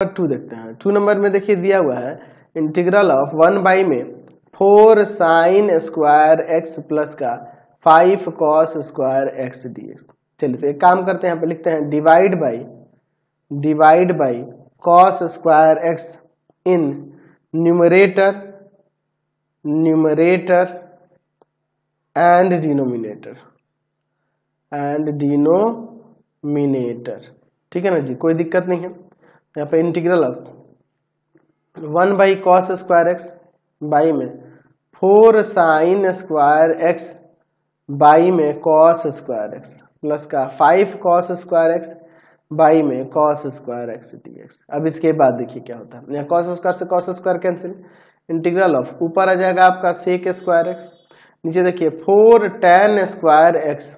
Number two देखते हैं। To number में देखिए दिया हुआ है इंटीग्रल ऑफ़ वन बाई में four sine square X plus का five cos square X D X चलिए तो एक काम करते हैं, यहाँ लिखते हैं divide by divide by cos square X in numerator numerator and denominator and denominator ठीक है ना जी? कोई दिक्कत नहीं है। यहाँ पे integral of one by cos square X by में। Four sine square X by में कॉस स्क्वायर एक्स प्लस का five cos square X by में cos square X D X अब इसके बाद देखिए क्या होता है। यहाँ कॉस स्क्वायर से cos square cancel integral of ऊपर आ जाएगा आपका सेक स्क्वायर एक्स नीचे देखिए फोर टेन स्क्वायर एक्स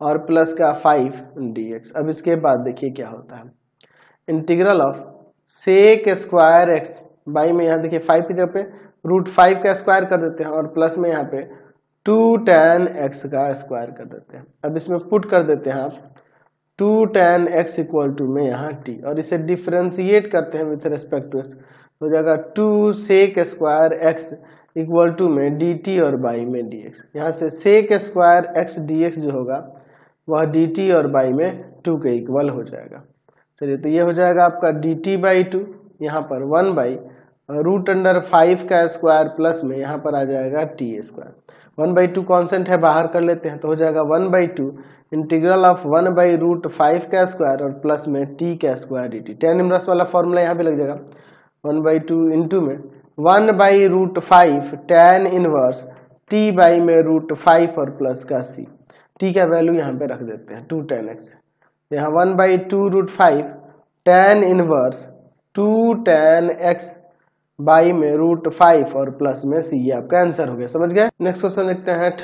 और प्लस का फाइव डी एक्स अब इसके बाद देखिए क्या होता है। Integral of sec square X by में यहाँ देखिए फाइव की जगह पे रूट फाइव का स्क्वायर कर देते हैं और प्लस में यहाँ पे टू टेन एक्स का स्क्वायर कर देते हैं। अब इसमें पुट कर देते हैं आप। Two tan X equal to में यहाँ टी और इसे डिफ्रेंशिएट करते हैं विथ रेस्पेक्ट टू एक्स हो जाएगा two sec square X equal to में डी टी और बाई में डी एक्स यहाँ से sec square X D X जो होगा, वह डी टी और बाई में टू के इक्वल हो जाएगा। चलिए तो ये हो जाएगा आपका डी टी बाई टू यहाँ पर one by root under five का स्क्वायर प्लस में यहाँ पर आ जाएगा T square one by two constant है, बाहर कर लेते हैं तो हो जाएगा one by two integral of one by root five का स्क्वायर और प्लस में टी का square D T tan inverse वाला फॉर्मूला यहाँ पे लग जाएगा. वन बाई टू इंटू में one by root five tan inverse T by में रूट फाइव और प्लस का सी टी का वैल्यू यहाँ पे रख देते हैं टू टेन एक्स यहाँ one by two root five tan inverse two tan X by में रूट फाइव और प्लस में सी ये आपका आंसर हो गया। समझ गए? नेक्स्ट क्वेश्चन देखते हैं।